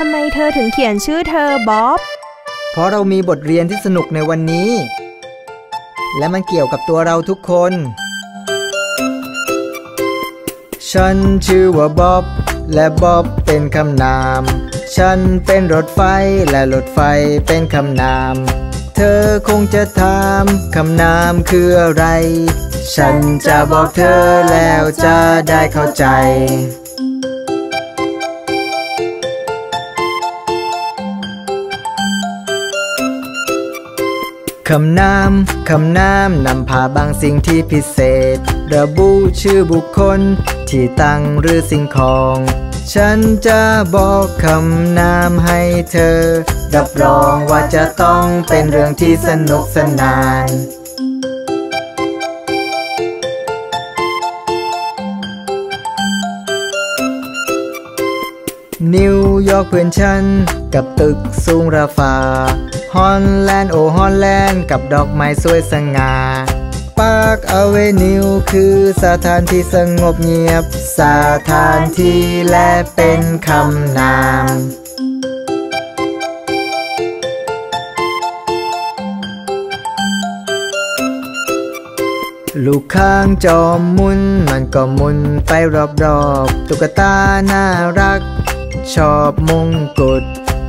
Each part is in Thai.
ทำไมเธอถึงเขียนชื่อเธอบ๊อบ เพราะเรามีบทเรียนที่สนุกในวันนี้ และมันเกี่ยวกับตัวเราทุกคน ฉันชื่อว่าบ๊อบและบ๊อบเป็นคำนาม ฉันเป็นรถไฟและรถไฟเป็นคำนาม เธอคงจะถามคำนามคืออะไร ฉันจะบอกเธอแล้วจะได้เข้าใจ คำนามคำนามนำพาบางสิ่งที่พิเศษ ระบุชื่อบุคคล ที่ตั้งหรือสิ่งของ ฉันจะบอกคำนามให้เธอ รับรองว่าจะต้องเป็นเรื่องที่สนุกสนานนิวยอร์กเพื่อนฉัน กับตึกสูงราฟา ฮอลแลนด์โอฮอลแลนด์กับดอกไม้สวยสง่าปาร์คอเวนิวคือสถานที่สงบเงียบ สถานที่และเป็นคำนามลูกข้างจอมมุนมันก็มุนไปรอบๆ ตุ๊กตาน่ารัก ชอบมงกุฎ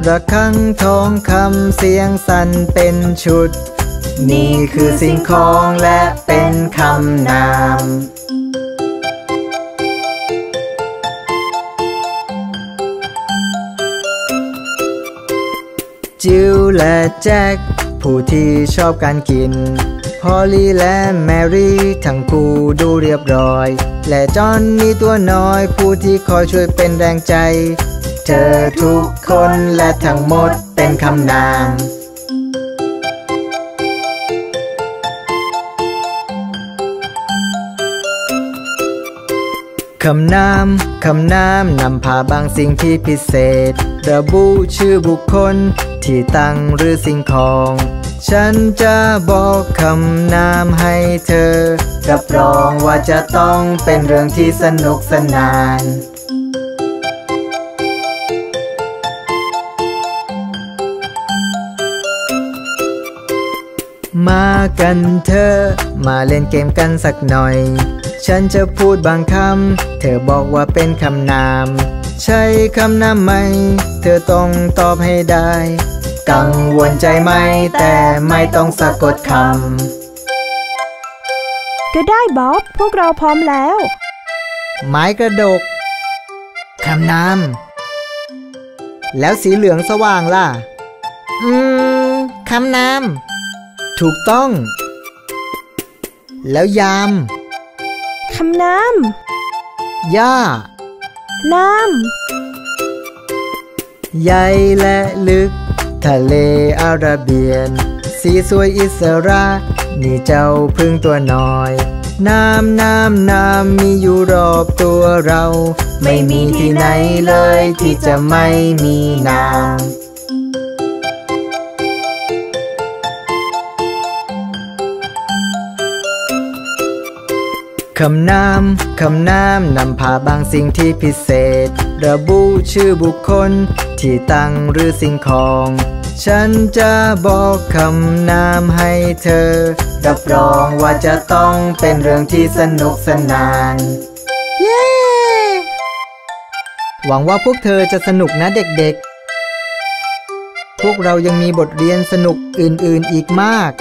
ระฆังทองคำเสียงสั่นเป็นชุด นี่คือสิ่งของและเป็นคำนามจิลและแจ็คผู้ที่ชอบการกิน พอลลี่และแมรี่ ทั้งคู่ดูเรียบร้อย และจอห์นนี่ตัวน้อยผู้ที่คอยช่วยเป็นแรงใจ เธอทุกคนและทั้งหมดเป็นคำนามคำนาม คำนามนำพาบางสิ่งที่พิเศษ ระบุชื่อบุคคล ที่ตั้งหรือสิ่งของ ฉันจะบอกคำนามให้เธอ รับรองว่าจะต้องเป็นเรื่องที่สนุกสนาน กันเธอ มาเล่นเกมกันสักหน่อย ฉันจะพูดบางคำ เธอบอกว่าเป็นคำนาม ใช่คำนามไหม เธอต้องตอบให้ได้ กังวลใจไหม แต่ไม่ต้องสะกดคก็ได้บ๊อบ พวกเราพร้อมแล้วำไม้กระดก คำนาม แล้วสีเหลืองสว่างล่ะ อืม คำนาม ถูกต้อง แล้วยามคำน้ย่าำน้ใหญ่และลึก ทะเลอาราเบียน สีสวยอิสระ นี่เจ้าพึ่งตัวน้อย น้ำน้ำน้ำมีอยู่รอบตัวเรา ไม่มีที่ไหนเลยที่จะไม่มีน้ำ คำนามคำนามนำพาบางสิ่งที่พิเศษ ระบุชื่อบุคคล ที่ตั้งหรือสิ่งของ ฉันจะบอกคำนามให้เธอ รับรองว่าจะต้องเป็นเรื่องที่สนุกสนาน เย้ หวังว่าพวกเธอจะสนุกนะเด็กๆ พวกเรายังมีบทเรียนสนุกอื่นๆอีกมาก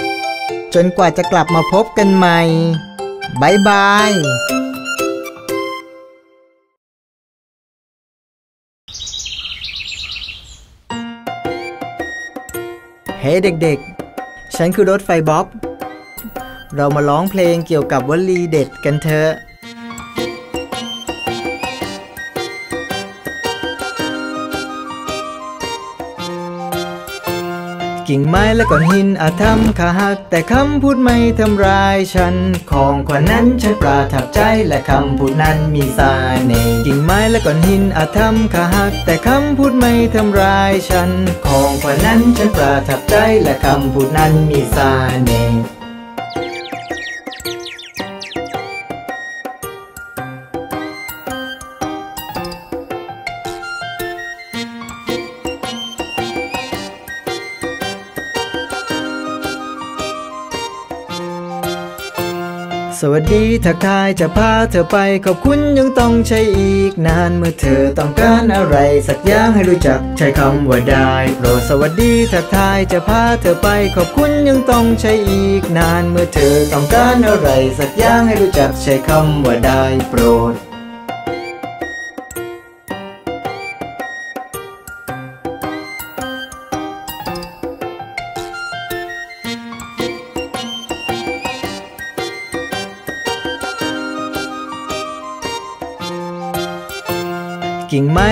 จนกว่าจะกลับมาพบกันใหม่ บายบายเฮ้เด็กๆ ฉันคือรถไฟบ๊อบ เรามาร้องเพลงเกี่ยวกับวลีเด็ดกันเถอะ กิ่งไม้และก้อนหินอาจทำขาหัก แต่คำพูดไม่ทำร้ายฉัน ของขวัญนั้นฉันประทับใจและคำพูดนั้นมีสาเน่กิ่งไม้และก้อนหินอาจทำขาหัก แต่คำพูดไม่ทำร้ายฉัน ของขวัญนั้นฉันประทับใจและคำพูดนั้นมีสาเน่ สวัสดีทักทายจะพาเธอไปขอบคุณยังต้องใช้อีกนานเมื่อเธอต้องการอะไร สักอย่างให้รู้จักใช้คำว่าได้โปรดสวัสดีทักทายจะพาเธอไปขอบคุณยังต้องใช้อีกนานเมื่อเธอต้องการอะไร สักอย่างให้รู้จักใช้คำว่าได้โปรด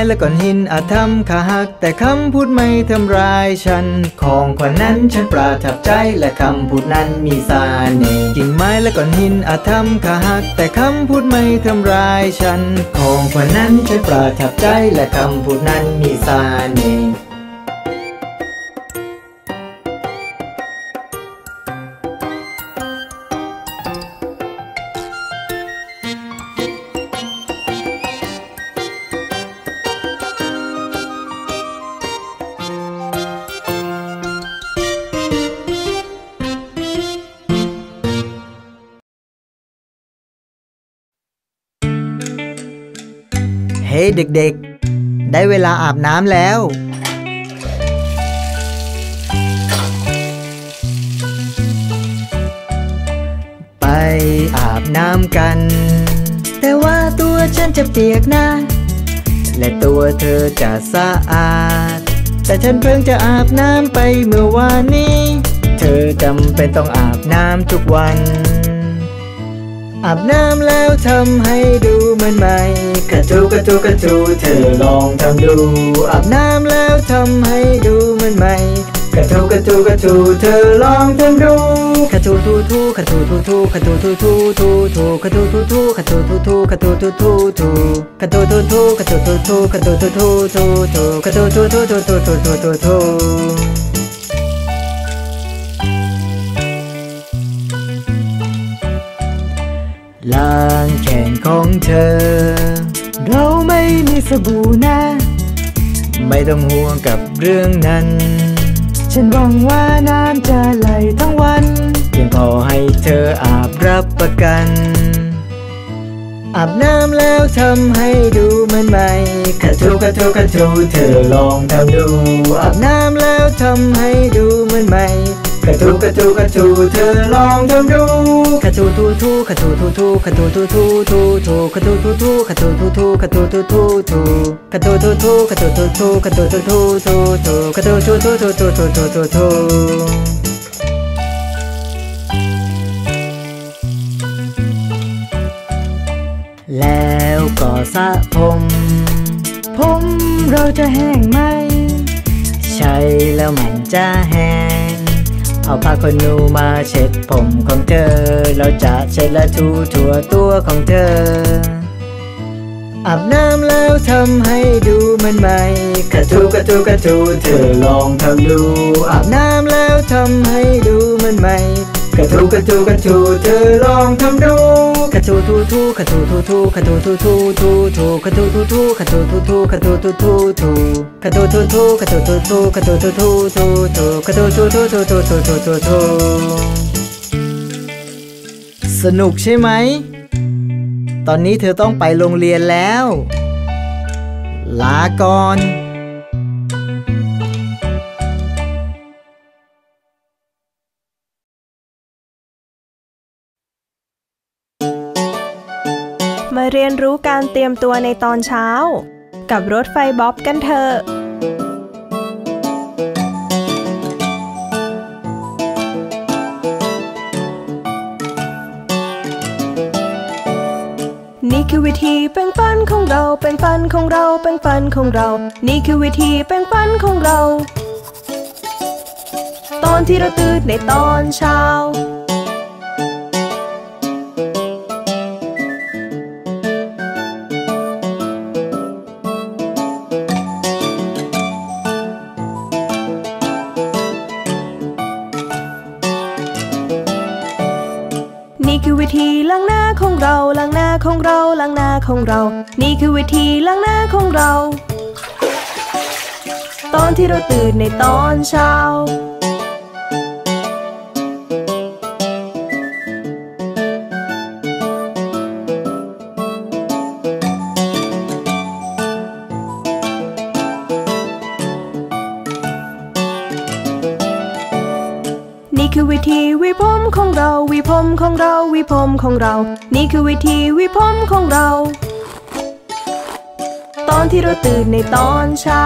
และก้อนหินอาจทำขาหัก แต่คำพูดไม่ทำร้ายฉัน ของขวัญนนั้นฉันประทับใจและคำพูดนั้นมีสาเน่กิ่งไม้และก้อนหินอาจทำขาหัก แต่คำพูดไม่ทำร้ายฉัน ของขวัญนนั้นฉันประทับใจและคำพูดนั้นมีสาเน่ เฮ้เด็กๆ ได้เวลาอาบน้ำแล้ว ไปอาบน้ำกัน แต่ว่าตัวฉันจะเปียกนะ และตัวเธอจะสะอาด แต่ฉันเพิ่งจะอาบน้ำไปเมื่อวานนี้ เธอจำเป็นต้องอาบน้ำทุกวัน อาบน้ำแล้วทำให้ดู มือนใหม่กระจูกระจูกระจูเธอลองทำดูอาบน้ำแล้วทำให้ดูเหมือนใหม่กระจูกระจูกระจูเธอลองทำดูกระจูทูทูกระจูทูทูกระจูทูทูทูทูกระจูทูทูกระจูทูทูกระจูทูทูทูกระจูทูทูกระจูทูทูกระจูทูทูทูทูกระจูทูทูทูทูทูทูทู ล้างแขนของเธอ เราไม่มีสบู่นะ ไม่ต้องห่วงกับเรื่องนั้น ฉันหวังว่าน้ำจะไหลทั้งวัน เพียงพอให้เธออาบรับประกัน อาบน้ำแล้วทำให้ดูเหมือนใหม่กระทูกระทูกระทูเธอลองทำดู อาบน้ำแล้วทำให้ดูเหมือนใหม่ กระจูกระจูกระจูเธอลองทำดูกระจูทูทูกระจูทูทูกระจูทูทูทูทูกระจูทูทูกระจูทูทูกระจูทูทูทูกระจูทูทูกระจูทูทูกระจูทูทูทูทูกระทูทูทูทูทูทูทูทูแล้วก็สระผม ผมเราจะแห้งไหม ใช่แล้วมันจะแห้ง เอาผ้าขนหนูมาเช็ดผมของเธอ เราจะเช็ดและถูทั่วตัวของเธอ อาบน้ำแล้วทำให้ดูมันใหม่กระทูกระทูกระทูเธอลองทำดู อาบน้ำแล้วทำให้ดูมันใหม่ กระทูกระทูกระทูเธอลองทำดูกระทูทูทูกระทูทูทูกระทูทูทูทูทูกระทูทูทูกระทูทูทูกระทูทูทูทูกระทูทูทูกระทูทูทูกระทูทูทูทูทูกระทูทูทูทูทูทูทูทูทูสนุกใช่ไหม ตอนนี้เธอต้องไปโรงเรียนแล้ว ลาก่อน เรียนรู้การเตรียมตัวในตอนเช้า กับรถไฟบ๊อบกันเถอะนี่คือวิธีแปรงฟันของเราแปรงฟันของเราแปรงฟันของเรา นี่คือวิธีแปรงฟันของเรา ตอนที่เราตื่นในตอนเช้า ของเราล้างหน้าของเรา นี่คือวิธีล้างหน้าของเรา ตอนที่เราตื่นในตอนเช้า มของเรา นี่คือวิธีวิพมของเรา ตอนที่เราตื่นในตอนเช้า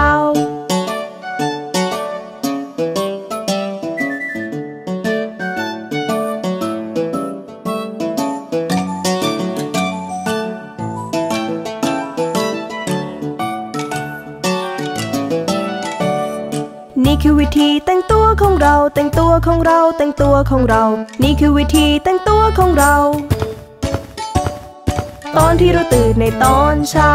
ของเรา แต่งตัวของเรา แต่งตัวของเรา นี่คือวิธีแต่งตัวของเรา ตอนที่เราตื่นในตอนเช้า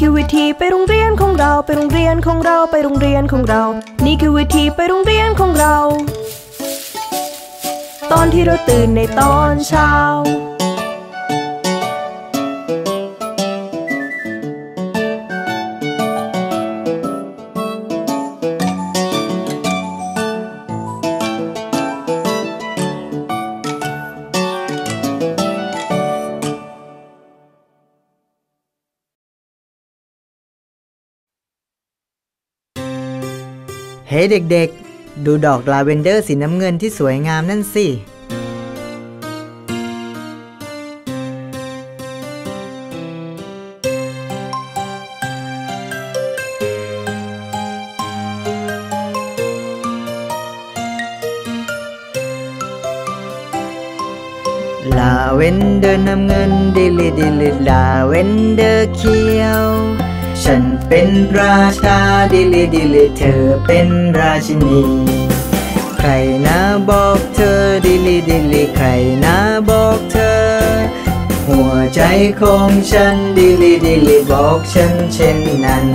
คือวิธีไปโรงเรียนของเราไปโรงเรียนของเราไปโรงเรียนของเรา นี่คือวิธีไปโรงเรียนของเรา ตอนที่เราตื่นในตอนเช้า เฮ้เด็กๆ ดูดอกลาเวนเดอร์สีน้ำเงินที่สวยงามนั่นสิ ลาเวนเดอร์น้ำเงิน dilly dilly ลาเวนเดอร์เขียว ฉัน เป็นราชาดิลิดิลิเธอเป็นราชินี ใครนะบอกเธอดิลิดิลิใครนะบอกเธอ หัวใจของฉันดิลิดิลิบอกฉันเช่นนั้น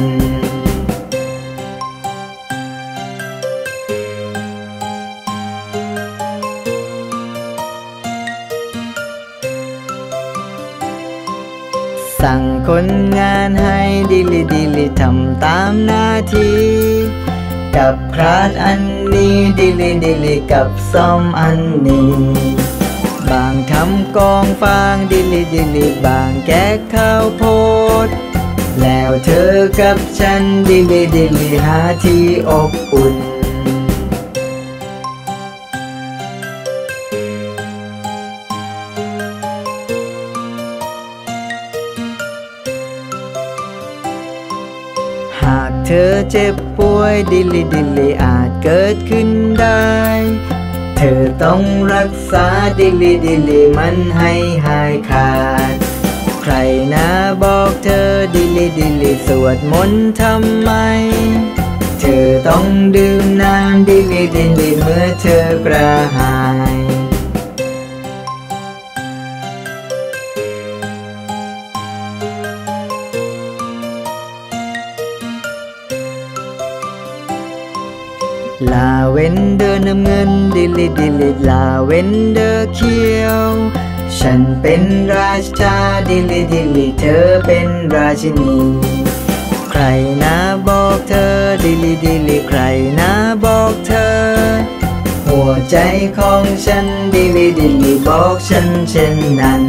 สั่ง คนงานให้ dilly dilly ทำตามหน้าที่ กับคราดอันนี้ dilly dilly กับส้อมอันนี้ บ้างทำกองฟาง dilly dilly บ้างแกะข้าวโพด แล้วเธอกับฉัน dilly dilly หาที่อบอุ่น เธอเจ็บป่วย dilly dilly อาจเกิดขึ้นได้ เธอต้องรักษา dilly dilly มันให้หายขาด ใครนะบอกเธอ dilly dilly สวดมนต์ทำไม เธอต้องดื่มน้ำ dilly dilly เมื่อเธอกระหาย ลาเวนเดอร์น้ำเงิน dilly dilly ลาเวนเดอร์เขียว ฉันเป็นราชา dilly dilly เธอเป็นราชินี ใครนะบอกเธอ dilly dilly ใครนะบอกเธอ หัวใจของฉัน dilly dilly บอกฉันเช่นนั้น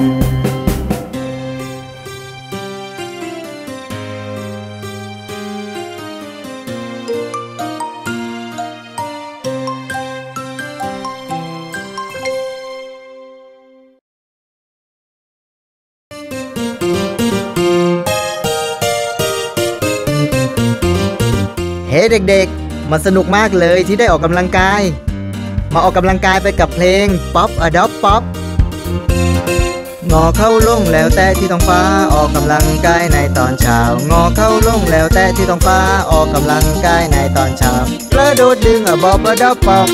เด็กๆ มันสนุกมากเลยที่ได้ออกกำลังกาย มาออกกำลังกายไปกับเพลงป๊อปอะดอปป๊อปงอเข้าลงแล้วแต่ที่ท้องฟ้าออกกำลังกายในตอนเช้างอเข้าลงแล้วแต่ที่ท้องฟ้าออกกำลังกายในตอนเช้ากระโดดดึงอะบอบอะดอปป๊อป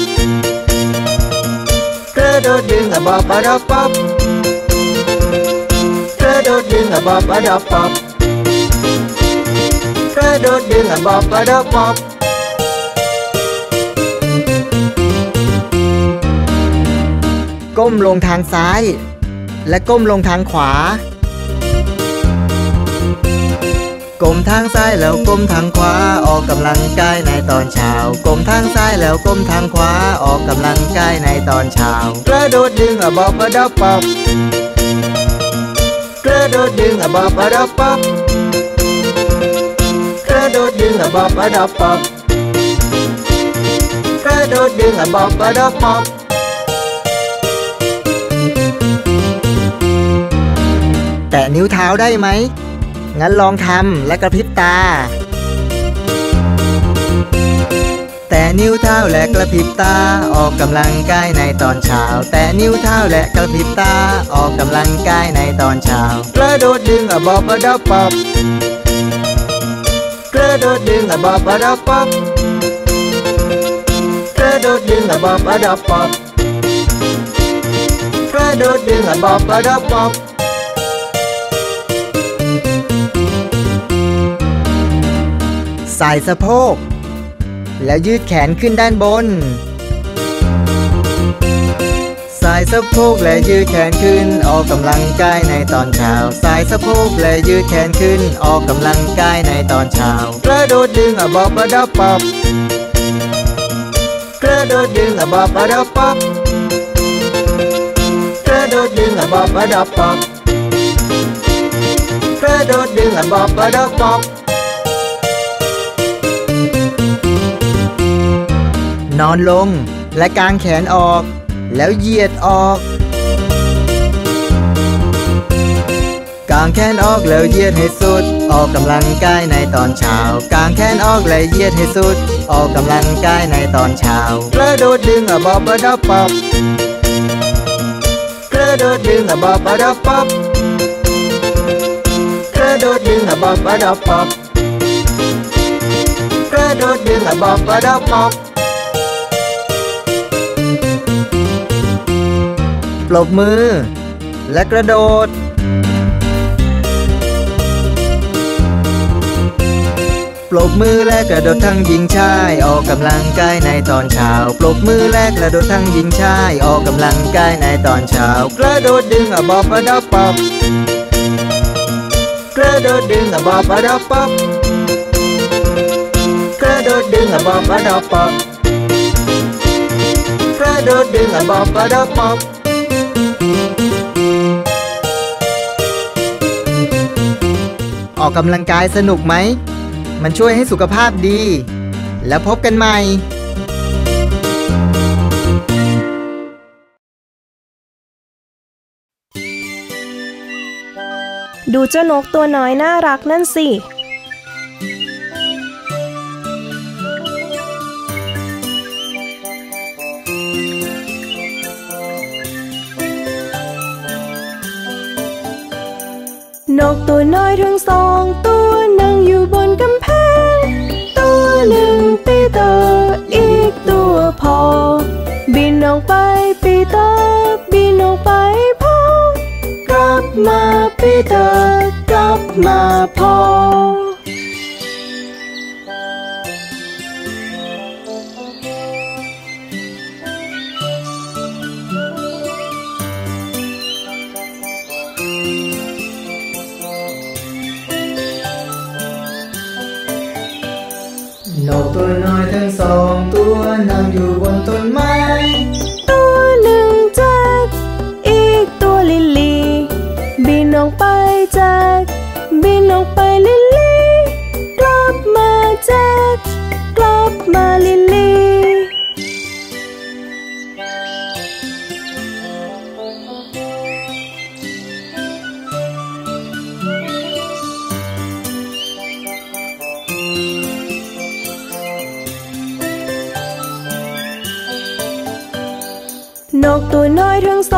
กระโดดดึงอะบอบอะดอปป๊อปกระโดดดึงอะบอบอะดอปป๊อปกระโดดดึงอะบอบอะดอปป๊อป ก้มลงทางซ้าย และก้มลงทางขวา ก้มทางซ้ายแล้วก้มทางขวา ออกกำลังกายในตอนเช้า ก้มทางซ้ายแล้วก้มทางขวา ออกกำลังกายในตอนเช้า กระโดดดึงอะบอบอะดับปับกระโดดดึงอะบอบอะดับปับกระโดดดึงอะบอบอะดับปับกระโดดดึงอะบอบอะดับปับ แตะนิ้วเท้าได้ไหม งั้นลองทำและกระพริบตา แต่นิ้วเท้าและกระพริบตา ออกกำลังกายในตอนเช้า แต่นิ้วเท้าและกระพริบตา ออกกำลังกายในตอนเช้า กระโดดดึงอะบอบอะดับปับกระโดดดึงอะบอบอะดับปับกระโดดดึงอะบอบอะดับปับกระโดดดึงอะบอบอะดับปับ ใส่สะโพก แล้วยืดแขนขึ้นด้านบน สายสะโพกและยืดแขนขึ้น ออกกำลังกายในตอนเช้า สายสะโพกและยืดแขนขึ้น ออกกำลังกายในตอนเช้ากระโดดดึงอะบอบอะดับปับกระโดดดึงอะบอบอะดับปับกระโดดดึงอะบอบอะดับปับกระโดดดึงอะบอบอะดับปับ นอนลงและกางแขนออก แล้วเหยียดออก กางแขนออกแล้วเหยียดให้สุด ออกกำลังกายในตอนเช้า กางแขนออกและเหยียดให้สุด ออกกำลังกายในตอนเช้ากระโดดดึงอะบอบอะดับปับกระโดดดึงอะบอบอะดับปับกระโดดดึงอะบอบอะดับปับ โดดดึงอะบอบอะดับปับปรบมือ และกระโดดปรบมือและกระโดดทั้งหญิงชายออกกำลังกายในตอนเช้าปรบมือและกระโดดทั้งหญิงชายออกกำลังกายในตอนเช้า กระโดดดึงอะบอบอะดับปับกระโดดดึงอะบอบอะดับปับ โดดดึงอะบอบอะดับปับกระโดดดึงอะบอบอะดับปับออกกำลังกายสนุกไหม มันช่วยให้สุขภาพดี แล้วพบกันใหม่ดูเจ้านกตัวน้อยน่ารักนั่นสิ นกตัวน้อยทั้งสองตัวนั่งอยู่บนกำแพง ตัวหนึ่งปีเตอร์อีกตัวพอ บินออกไปปีเตอร์บินออกไปพอกลับมาปีเตอร์กลับมาพอ ตัวนั่ กตัว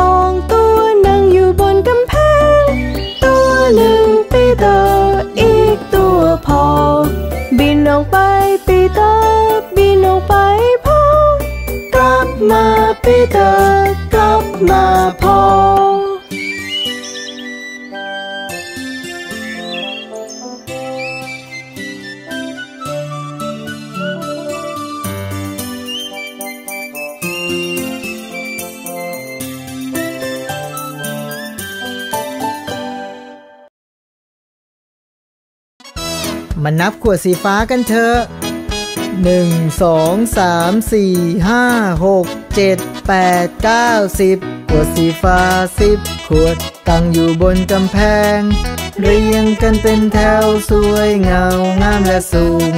มานับขวดสีฟ้ากันเถอะหนึ่งสองสามสี่ห้าหกเจ็ดแปดเก้าสิบขวดสีฟ้าสิบขวดตั้งอยู่บนกำแพง เรียงกันเป็นแถวสวยเงางามและสูง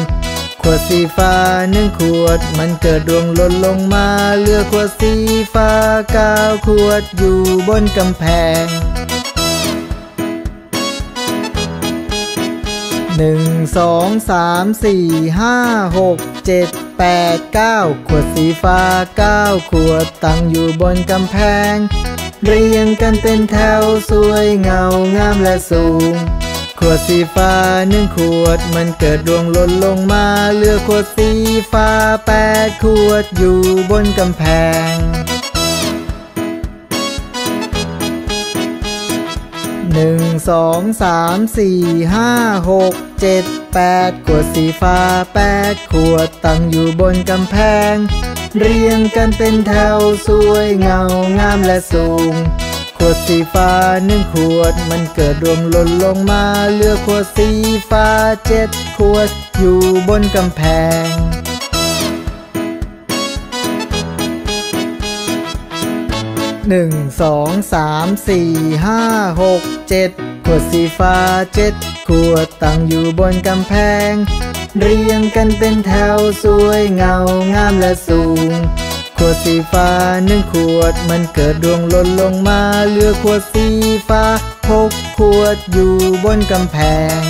ขวดสีฟ้าหนึ่งขวดมันเกิดดวงหล่นลงมาเหลือขวดสีฟ้าเก้าขวดอยู่บนกำแพง หนึ่งสองสามสี่ห้าหกเจ็ดแปดเก้าขวดสีฟ้าเก้าขวดตั้งอยู่บนกำแพง เรียงกันเป็นแถวสวยเงางามและสูง ขวดสีฟ้าหนึ่งขวดมันเกิดดวงหล่นลงมาเหลือขวดสีฟ้าแปดขวดอยู่บนกำแพงหนึ่งสองสามสี่ห้าหก เจ็ดแปดขวดสีฟ้าแปดขวดตั้งอยู่บนกำแพง เรียงกันเป็นแถวสวยเงางามและสูง ขวดสีฟ้าหนึ่งขวดมันเกิดรวมหล่นลงมาเลือขวดสีฟ้าเจ็ดขวดอยู่บนกำแพงหนึ่งสองสามสี่ห้าหกเจ็ด ขวดสีฟ้าเจ็ดขวดตั้งอยู่บนกำแพง เรียงกันเป็นแถวสวยเงางามและสูง ขวดสีฟ้าหนึ่งขวดมันเกิดดวงหล่นลงมาเหลือขวดสีฟ้าหกขวดอยู่บนกำแพง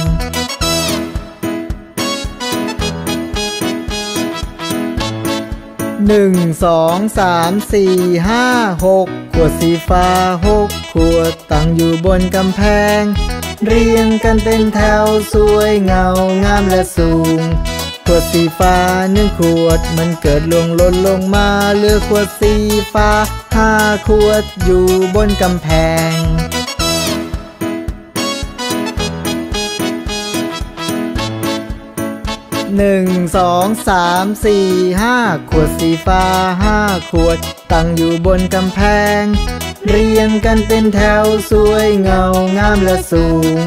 หนึ่งสองสามสี่ห้าหกขวดสีฟ้าหก ขวดตั้งอยู่บนกำแพง เรียงกันเป็นแถวสวยเงางามและสูง ขวดสีฟ้าหนึ่งขวดมันเกิดลงล่นลงมาเหลือขวดสีฟ้าห้าขวดอยู่บนกำแพงหนึ่งสองสามสี่ห้าขวดสีฟ้าห้าขวด ตั้งอยู่บนกำแพง เรียงกันเป็นแถวสวยเงางามและสูง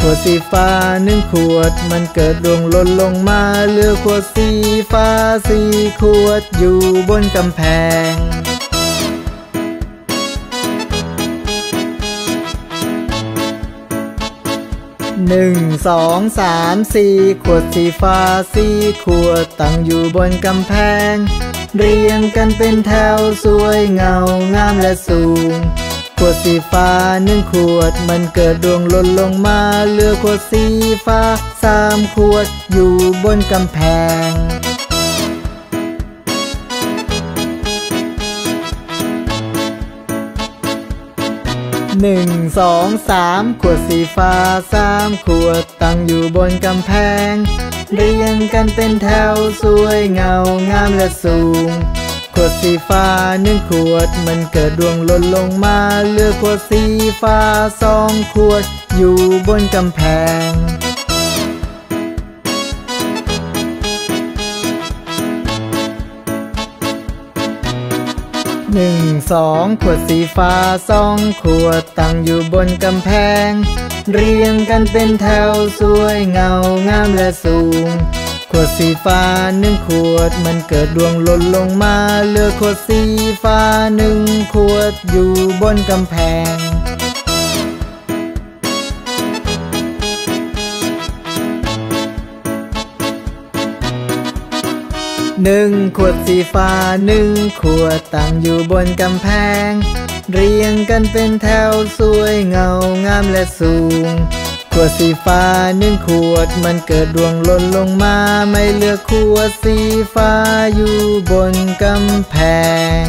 ขวดสีฟ้าหนึ่งขวดมันเกิดดวงหล่นลงมาเหลือขวดสีฟ้าสี่ขวดอยู่บนกำแพงหนึ่งสองสามสี่ขวดสีฟ้าสี่ขวดตั้งอยู่บนกำแพง เรียงกันเป็นแถวสวยเงางามและสูง ขวดสีฟ้าหนึ่งขวดมันเกิดดวงหล่นลงมาเหลือขวดสีฟ้าสามขวดอยู่บนกำแพงหนึ่งสองสามขวดสีฟ้าสามขวดตั้งอยู่บนกำแพง เรียงกันเป็นแถวสวยเงางามและสูง ขวดสีฟ้าหนึ่งขวดมันเกิดดวงหล่นลงมาเหลือขวดสีฟ้าสองขวดอยู่บนกำแพงหนึ่งสองขวดสีฟ้าสองขวดตั้งอยู่บนกำแพง เรียงกันเป็นแถวสวยเงางามและสูง ขวดสีฟ้าหนึ่งขวดมันเกิดดวงหล่นลงมาเหลือขวดสีฟ้าหนึ่งขวดอยู่บนกำแพงหนึ่งขวดสีฟ้าหนึ่งขวดตั้งอยู่บนกำแพง เรียงกันเป็นแถวสวยเงางามและสูงขวดสีฟ้าหนึ่งขวดมันเกิดดวงหล่นลงมาไม่เหลือขวดสีฟ้าอยู่บนกำแพง